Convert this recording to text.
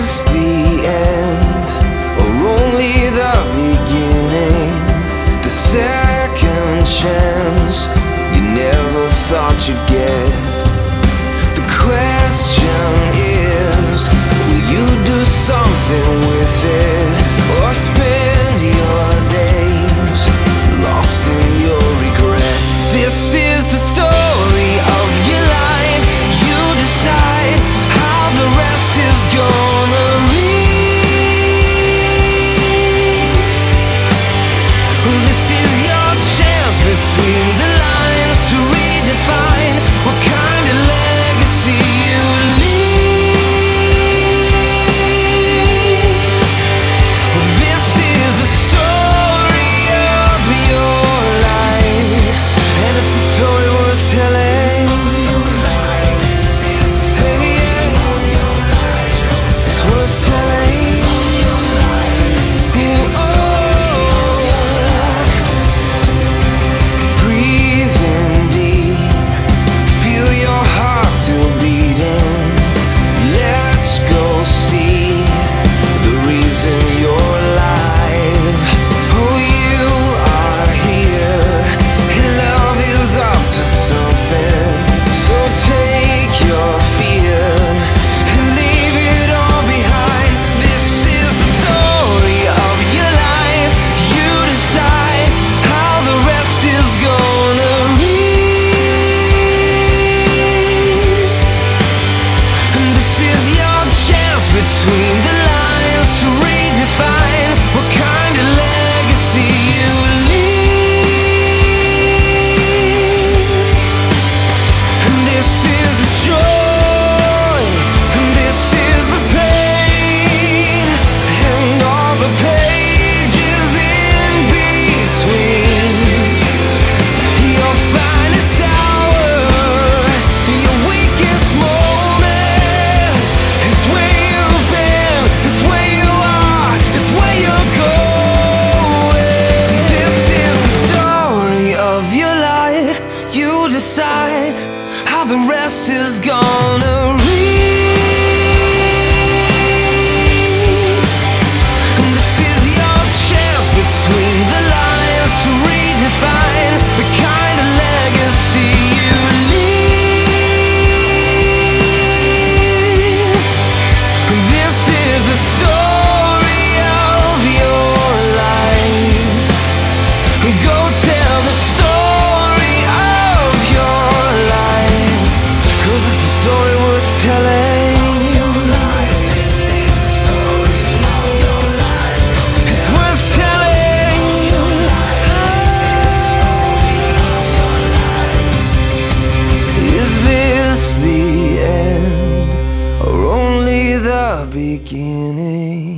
is the end or only the beginning? The second chance you never thought you'd between the lines decide how the rest is gonna beginning.